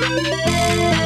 Música